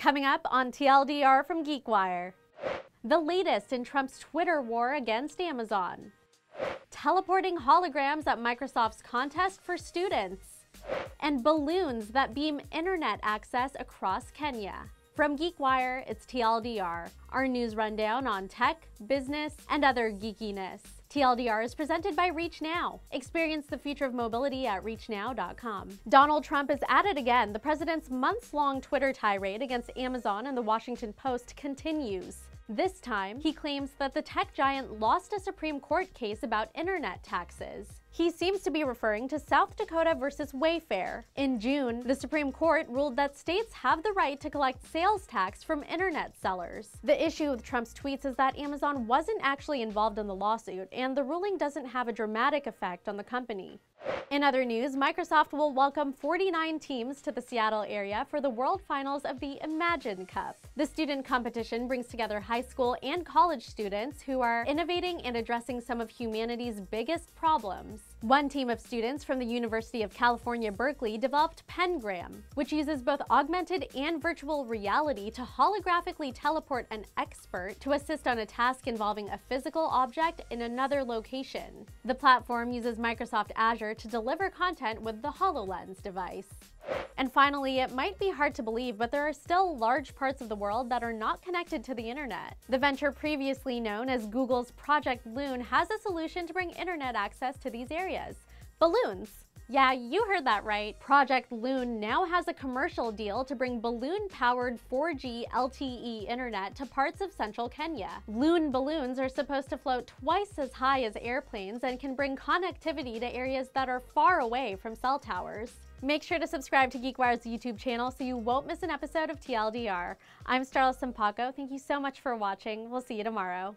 Coming up on TLDR from GeekWire. The latest in Trump's Twitter war against Amazon. Teleporting holograms at Microsoft's contest for students. And balloons that beam internet access across Kenya. From GeekWire, it's TLDR, our news rundown on tech, business, and other geekiness. TLDR is presented by ReachNow. Experience the future of mobility at reachnow.com. Donald Trump is at it again. The president's months-long Twitter tirade against Amazon and the Washington Post continues. This time, he claims that the tech giant lost a Supreme Court case about internet taxes. He seems to be referring to South Dakota versus Wayfair. In June, the Supreme Court ruled that states have the right to collect sales tax from internet sellers. The issue with Trump's tweets is that Amazon wasn't actually involved in the lawsuit, and the ruling doesn't have a dramatic effect on the company. In other news, Microsoft will welcome 49 teams to the Seattle area for the World Finals of the Imagine Cup. The student competition brings together high school and college students who are innovating and addressing some of humanity's biggest problems. One team of students from the University of California, Berkeley developed Pengram, which uses both augmented and virtual reality to holographically teleport an expert to assist on a task involving a physical object in another location. The platform uses Microsoft Azure to deliver content with the HoloLens device. And finally, it might be hard to believe, but there are still large parts of the world that are not connected to the internet. The venture previously known as Google's Project Loon has a solution to bring internet access to these areas. Balloons. Yeah, you heard that right. Project Loon now has a commercial deal to bring balloon-powered 4G LTE internet to parts of central Kenya. Loon balloons are supposed to float twice as high as airplanes and can bring connectivity to areas that are far away from cell towers. Make sure to subscribe to GeekWire's YouTube channel so you won't miss an episode of TLDR. I'm Starla Sampaco. Thank you so much for watching. We'll see you tomorrow.